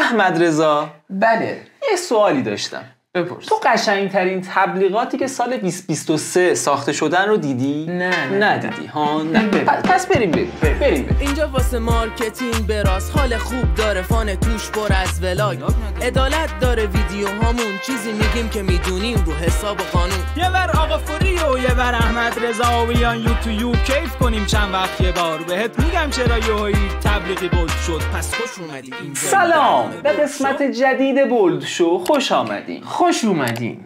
احمد رضا. بله. یه سوالی داشتم. بپرس. تو قشنگترین تبلیغاتی که سال 2023 ساخته شدن رو دیدی؟ نه، نه ندیدی ها؟ نه پس بریم بریم بریم, بریم. اینجا واسه مارکتینگ براس حال خوب داره فان توش پر از ولاگ عدالت داره ویدیو هامون چیزی میگیم که می‌دونیم رو حساب و قانون. یه بر آقا فوری و یه بر احمد رضا و بیان یو تو یو کیف کنیم چند وقت یه بار. بهت میگم چرا یوهایی تبلیغی بود شد. پس خوش اومدی. اینجا سلام. به قسمت جدید بولد شو خوش آمدین. خوش اومدین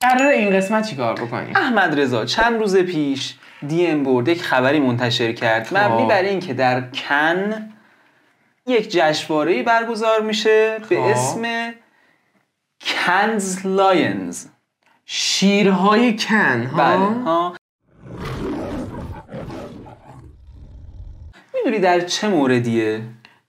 قرار این قسمت چیکار بکنیم احمد رضا چند روز پیش DM Board یک خبری منتشر کرد. مبنی بر اینکه در کن یک جشنواره‌ای برگزار میشه به خب. اسم Cannes Lions شیرهای کن ها؟ بله ها. می‌دونی در چه موردیه؟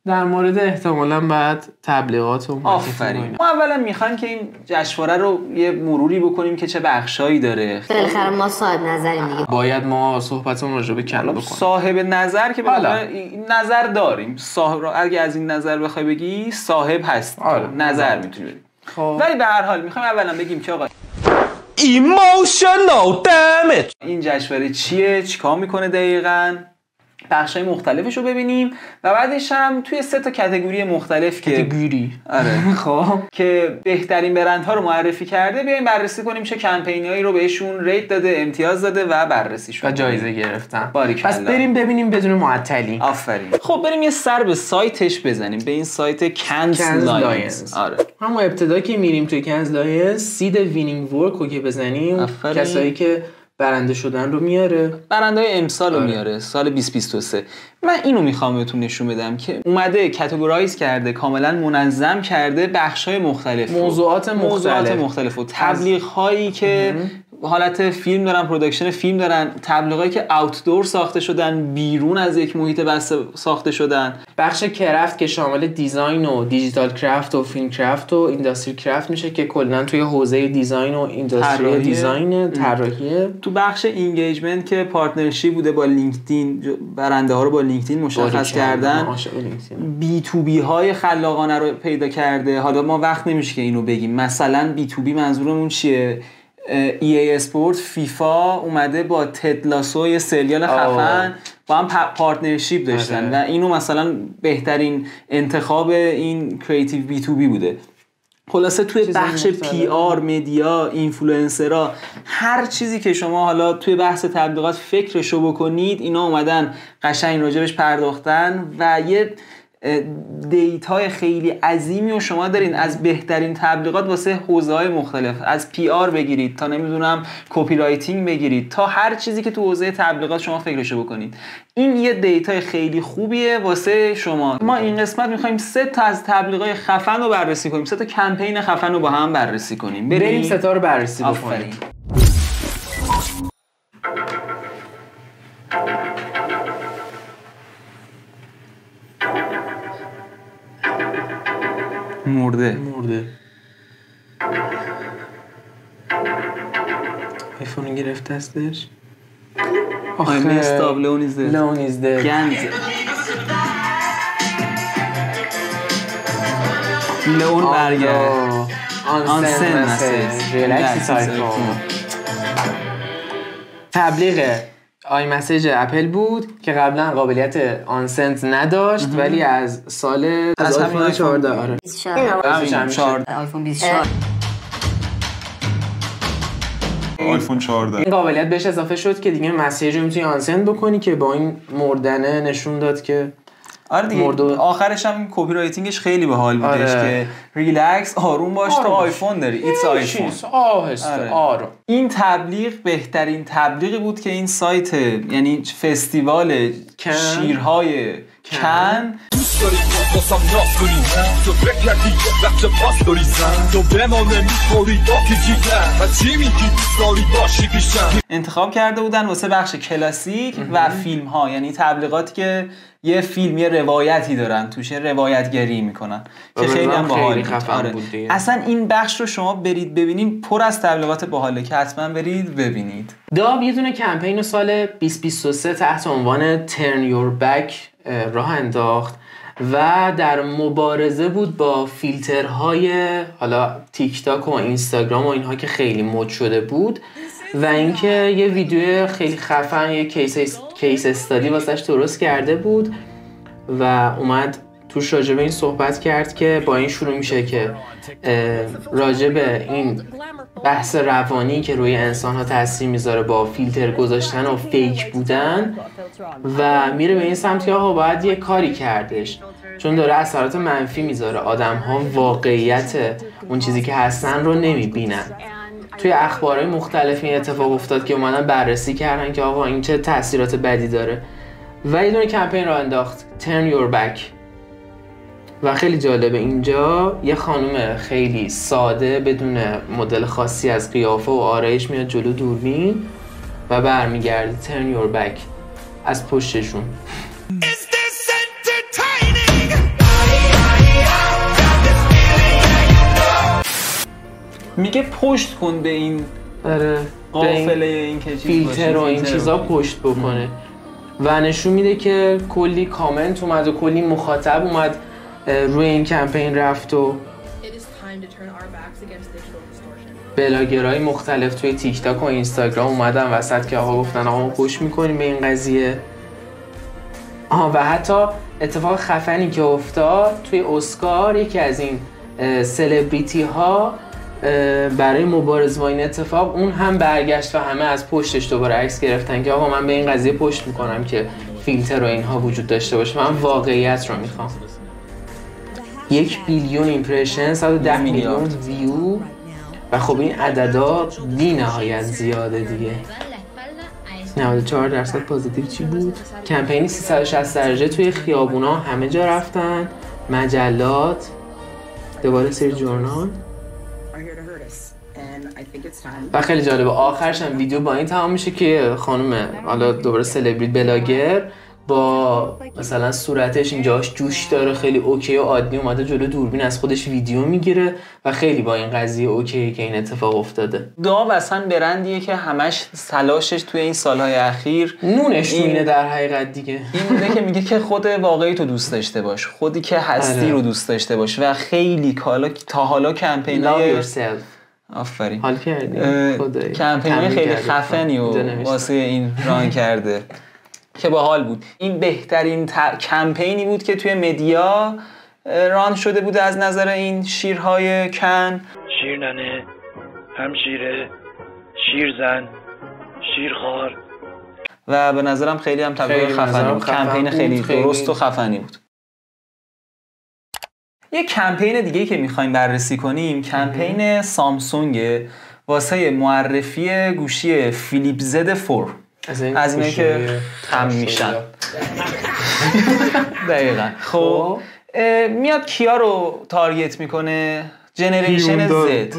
در مورد احتمالا بعد تبلیغات و آفرین. ما اولا می‌خوایم که این جشنواره رو یه مروری بکنیم که چه بخشایی داره. بالاخره ما صاحب نظریم دیگه. باید ما صحبتمون راجع به کن بکنیم. صاحب نظر که حالا. بالاخره نظر داریم. صاحب اگه از این نظر بخوای بگی صاحب هست. آره. نظر می‌تونی بدی. خب. ولی به هر حال می‌خوایم اولا بگیم که آقا Emotional damage. این جشنواره چیه؟ چیکار می‌کنه دقیقا؟ بخشای مختلفش رو ببینیم و بعدش هم توی سه تا category مختلف category آره. خب. که بهترین برندها رو معرفی کرده بیایم بررسی کنیم چه کمپینایی رو بهشون rate داده امتیاز داده و بررسیشون و جایزه گرفتن. پس بریم ببینیم بدون معطلی. آفرین. خب بریم یه سر به سایتش بزنیم. به این سایت Cannes Lions. آره. همون ابتدا که میریم توی Cannes Lions see the winning work رو که بزنیم آفرین. کسایی که برنده شدن رو میاره برنده های امسال رو آره. میاره سال 2023 من اینو می‌خوام بهتون نشون بدم که اومده categorize کرده کاملا منظم کرده بخش های مختلف. موضوعات موضوعات مختلف. مختلف و تبلیغ هایی که حالت فیلم دارن production فیلم دارن. تبلیغایی که outdoor ساخته شدن بیرون از یک محیط بسته ساخته شدن. بخش craft که شامل design و digital craft و film craft و industry craft میشه که کلا توی حوزه design و industry طراحی. design طراحیه تو بخش engagement که partnership بوده با LinkedIn برنده ها رو با LinkedIn مشخص. کردن. B to B های خلاقانه رو پیدا کرده. حالا ما وقت نمیشه که اینو بگیم. مثلا B to B منظورمون چیه؟ EA Sports FIFA اومده با Ted Lasso یه سریال خفن با هم p- partnership داشتن آره. و اینو مثلا بهترین انتخاب این creative B to B بوده خلاصه توی بخش مختلف. PR media influencer ا هر چیزی که شما حالا توی بحث تبلیغات فکرشو بکنید اینا اومدن قشنگ راجبش پرداختن و یه data ی خیلی عظیمی و شما دارین از بهترین تبلیغات واسه حوزه های مختلف از PR بگیرید تا نمی‌دونم copywriting بگیرید تا هر چیزی که تو حوزه تبلیغات شما فکرشو بکنید. این یه data ی خیلی خوبیه واسه شما. ما این قسمت می‌خوایم سه تا از تبلیغات خفن رو بررسی کنیم سه تا کمپین خفن رو با هم بررسی کنیم. بریم ستا رو بررسی بکنیم. مرده مرده آیفون گرفت دستش I messed up Leon is dead لون ایز دد گند لئون برگرد آن آن سن سن مسیج آی مسیج اپل بود که قبلا قابلیت آنسنت نداشت ولی از سال از آیفون آیفون 14 آره آیفون 24 آیفون 14 این قابلیت بهش اضافه شد که دیگه message رو می‌تونی unsend بکنی که با این مردنه نشون داد که آره دیگه مرد و- آخرش هم copywriting ش خیلی باحال بودش آره. که ریلکس آروم باش تو آروم باش. آیفون داری it's iPhone آهسته آره. آروم این تبلیغ بهترین تبلیغی بود که این سایت یعنی فستیوال. شیرهای کن دوست داری واسم ناز کنی تو بکردی بچه پاس داری زن تو به ما نمی‌خوری با که جیگر و چی میگی دوست داری باشی پیشم انتخاب کرده بودن واسه بخش کلاسیک و فیلم ها یعنی تبلیغاتی که یه فیلم یه روایتی دارن توش یه روایتگری می‌کنن. که به خیلی هم باحال آره. اصلا این بخش رو شما برید ببینین پر از تبلیغات باحاله که حتما برید ببینید. داو یه دونه کمپین سال 2023 تحت عنوان Turn Your Back راه انداخت و در مبارزه بود با فیلترهای حالا تیک تاک و اینستاگرام و اینها که خیلی مد شده بود و اینکه یه ویدیو خیلی خفن یه case case study واسش درست کرده بود و اومد توش راجع به این صحبت کرد که با این شروع میشه که راجع به این بحث روانی که روی انسان ها تاثیر می‌ذاره با فیلتر گذاشتن و fake بودن و میره به این سمت که آقا باید یه کاری کردش. چون داره اثرات منفی می‌ذاره. آدم ها واقعیت اون چیزی که هستن رو نمی‌بینن. توی اخبارهای مختلف این اتفاق افتاد که اومدن بررسی کردن که آقا این چه تاثیرات بدی داره. و یه دونه کمپین را انداخت. Turn Your Back. و خیلی جالبه اینجا یه خانم خیلی ساده بدون مدل خاصی از قیافه و آرایش میاد جلو دوربین و برمیگرده. Turn Your Back. از پشتشون. میگه پشت کن به این آره. قافله این که چیز فیلتر و این چیزا. پشت بکنه. و نشون میده که کلی کامنت اومد و کلی مخاطب اومد. روی این کمپین رفت و. بلاگرهای مختلف توی تیک تاک و اینستاگرام اومدن وسط که آقا گفتن آقا پشت می‌کنیم به این قضیه. آها و حتی اتفاق خفنی که افتاد توی اسکار یکی از این سلبریتی ها برای مبارزه با این اتفاق اون هم برگشت و همه از پشتش دوباره عکس گرفتن که آقا من به این قضیه پشت می‌کنم که فیلتر و اینها وجود داشته باشه. من واقعیت رو می‌خوام. یک billion impression 110 میلیون ویو و خب این عددا بی نهایت زیاده دیگه. 94 درصد positive چی بود؟ کمپینی 360 درجه توی خیابونا همه جا رفتن. مجلات. دوباره سری جورنال. و خیلی جالبه آخرش هم ویدیو با این تمام میشه که خانم حالا دوباره celebrity blogger با مثلا صورتش اینجاش جوش داره خیلی OK و عادی اومده جلو دوربین از خودش ویدیو می‌گیره و خیلی با این قضیه OK که این اتفاق افتاده Dove اصلا برندیه که همش تلاشش توی این سالهای اخیر نونش این- اینه در حقیقت دیگه این بوده که میگه که خود واقعی تو دوست داشته باش خودی که هستی آره. رو دوست داشته باش و خیلی کالا تا حالا کمپین آفرین حال کردی. کمپین خیلی. خفنی و. واسه این run کرده که باحال بود. این بهترین ت- کمپینی بود که توی مدیا ران شده بوده از نظر این شیرهای کن. شیر ننه همشیره شیرزن شیرخوار و به نظرم خیلی هم به خفنی بود. خفن کمپین بود، خیلی خیلی- درست و خفنی بود. یه کمپین دیگه که می‌خوایم بررسی کنیم کمپین سامسونگ واسه معرفی گوشی فیلیپ زد 4 از این از اینه که خم میشن. دقیقا. خب. اه، میاد کیا رو تارگت می‌کنه؟ جنریشن زد.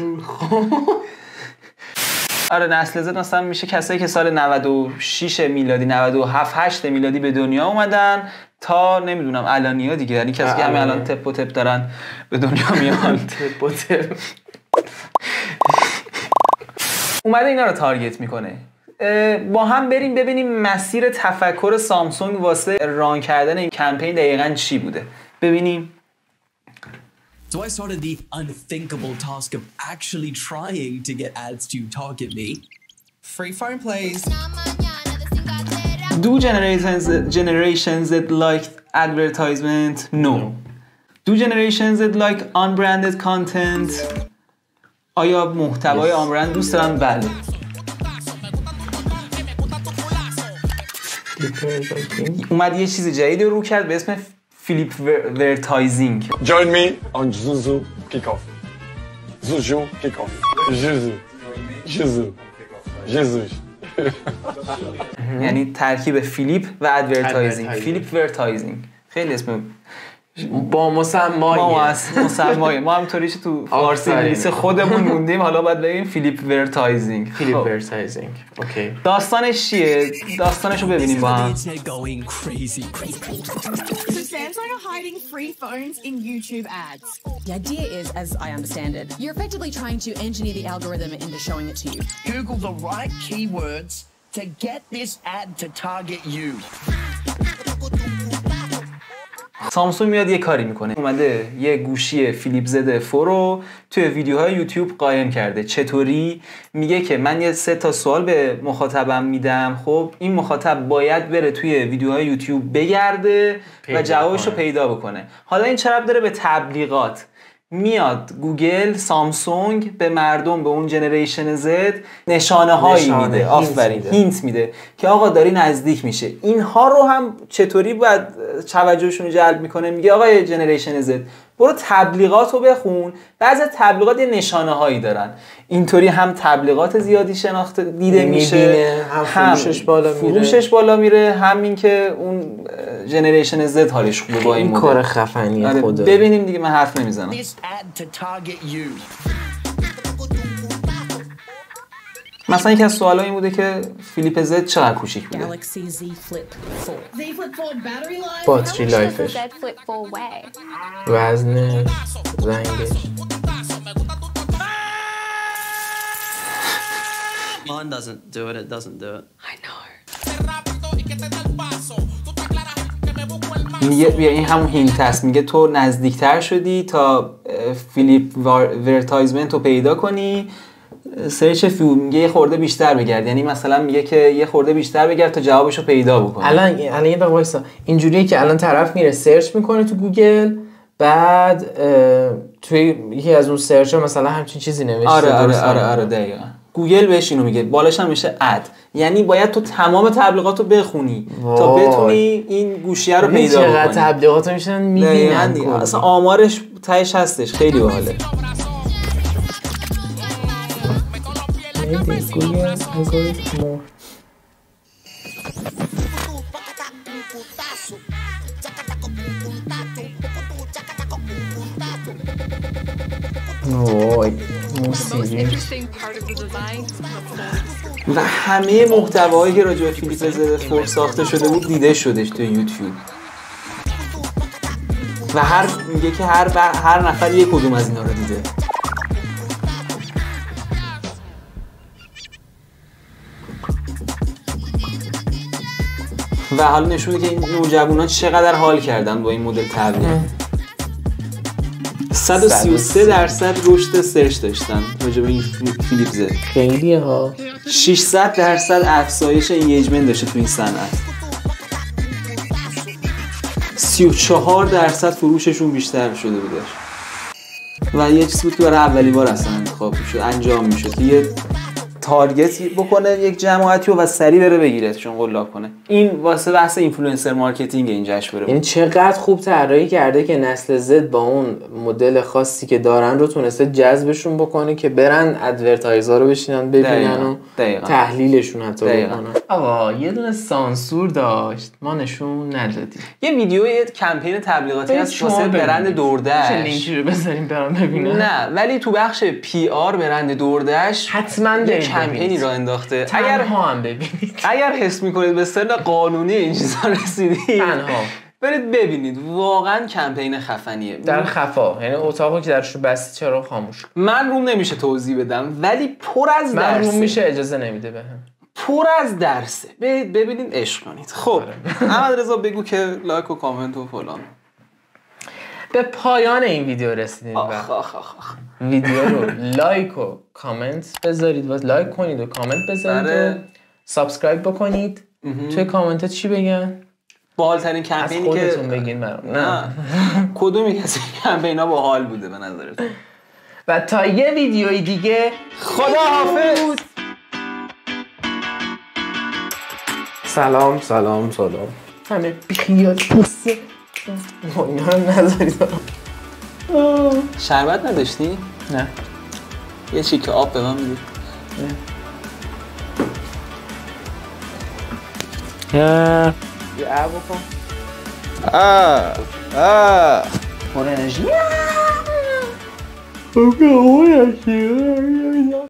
آره نسل زد مثلا میشه کسایی که سال 96 میلادی 97 8 میلادی به دنیا اومدن تا نمی‌دونم الانیا دیگه. یعنی کسی که همه الان. الان تپ و تپ دارن به دنیا میان. تپ و تپ. اومده اینا رو تارگت می‌کنه. با هم بریم ببینیم مسیر تفکر سامسونگ واسه ران کردن این کمپین دقیقا چی بوده ببینیم So I started the unthinkable task of actually trying to get ads to target me. Free phone plays. Do generations generations that like advertisement? No. Do generations that like unbranded content? آیا محتوای آن برند دوست دارن؟ بله. اومد یه چیز جدید رو کرد به اسم فیلیپ ور- ورتایزینگ Join me on Zuzu Kickoff. Zuzu Kickoff. Zuzu. Zuzu. Jesus. یعنی ترکیب فیلیپ و ادورتایزینگ. فیلیپ ورتایزینگ خیلی اسم با مسمای ما از مسمای ما هم طوریش تو فارسی. انگلیسی خودمون موندیم حالا باید بگیم Flipvertising Flip خب. vertising OK داستانش چیه داستانش رو ببینیم با هم Samsung are hiding free phones in YouTube ads. The idea is, as I understand it, you're effectively trying to engineer the algorithm into showing it to you. Google the right keywords to get this ad to target you. سامسونگ میاد یه کاری می‌کنه. اومده یه گوشی Flip Z Four توی ویدیوهای یوتیوب قایم کرده. چطوری؟ میگه که من یه سه تا سوال به مخاطبم میدم. خب این مخاطب باید بره توی ویدیوهای یوتیوب بگرده و پیدا جوابش رو کنه. پیدا بکنه. حالا این چرا داره به تبلیغات؟ میاد گوگل سامسونگ به مردم به اون generation Z نشانه هایی نشانه، میده آفرین میده. hint میده که آقا داری نزدیک میشه. اینها رو هم چطوری باید توجهشون رو جلب می‌کنه؟ میگه آقا جنریشن زد. برو تبلیغات رو بخون. بعضی تبلیغات یه نشانه هایی دارن. اینطوری هم تبلیغات زیادی شناخته دیده میشه. هم فروشش بالا میره. فروشش بالا میره. همین که اون جنریشن زد حالش خوبه با این این کار خفنیه آره، خدا ببینیم دیگه من حرف نمی‌زنم. مثلا یکی از سوالای این بوده که Flip Z چقدر کوچیک بوده Galaxy Z Flip 4. Z Flip 4 battery life. battery life ش Z Flip 4 weigh? وزن زنگش Mine doesn't do it, it doesn't do it. میگه بیا این همون hint هست میگه تو نزدیکتر شدی تا Flip ver- vertisement رو پیدا کنی search few میگه یه خورده بیشتر بگرد. یعنی مثلا میگه که یه خورده بیشتر بگرد تا جوابش رو پیدا بکنی الان الان یه دقیقه وایسا. اینجوریه که الان طرف میره search می‌کنه تو گوگل بعد توی یکی از اون search ها مثلا همچین چیزی نوشته آره آره آره؟ آره دقیقا. گوگل بهش اینو میگه. بالاش هم میشه ad. یعنی باید تو تمام تبلیغات رو بخونی تا وای. بتونی این گوشیه رو پیدا چقدر بکنی. تبلیغات میشن می‌بینن. اصلا آمارش تهش هستش. خیلی باحاله. Design is the phone. و همه محتوایی که راجع به فیلیپ زد فور ساخته شده بود دیده شدش تو یوتیوب و هر میگه که هر هر نفر یک کدوم از اینا رو دیده و حالا نشون میده که این نوجوانان چقدر حال کردن با این مدل تبلیغ 133 درصد رشد search داشتن راجع به این Flip Z خیلی ها. 600 درصد افزایش engagement داشته تو این صنعت. 34 درصد فروششون بیشتر شده بودش. و یه چیزی بود که برای اولین بار اصلا انتخاب می‌شد انجام می‌شد. که یه target بکنه یک جماعتی رو و سریع بره بگیره چون قلاب کنه این واسه بحث influencer marketing این جشن بره یعنی چقدر خوب طراحی کرده که نسل زد با اون مدل خاصی که دارن رو تونسته جذبشون بکنه که برن advertise ا رو بشینن ببینن دقیقاً. و دقیقاً. تحلیلشون حتی. بکنن آقا یه دونه سانسور داشت ما نشون ندادیم یه ویدیو یه کمپین تبلیغاتی از شما واسه. برند چه Durex لینکی رو بذاریم برام ببینن نه ولی تو بخش PR برند Durex حتما کمپینی. را انداخته. اگر تنها هم ببینید. اگر حس می‌کنید به سن قانونی این چیزا رسیدید تنها. برید ببینید. واقعا کمپین خفنیه. در خفا. یعنی اتاقو که درش بستی چرا خاموش؟ من روم نمیشه توضیح بدم ولی پر از من درسه. روم میشه اجازه نمیده بهم. پر از درسه. برید ببینید عشق کنید. خب احمد رضا بگو که لایک و کامنت و فلان. به پایان این ویدیو رسیدیم آخ و آخ آخ آخ. ویدیو رو لایک و کامنت بذارید. و لایک کنید و کامنت بذارید و بله. subscribe بکنید. توی کامنت چی بگن؟ باحال‌ترین کمپینی که خودتون بگین برام. نه. کدومی از این کمپینا با حال بوده به نظرتون؟ و تا یه ویدیوی دیگه خدا حافظ. سلام سلام سلام. همه بیخیال اینا رو نذارید شربت نداشتی؟ نه. یه چیک آب به من میدی. یه عب بکن. آه آه پر انرژی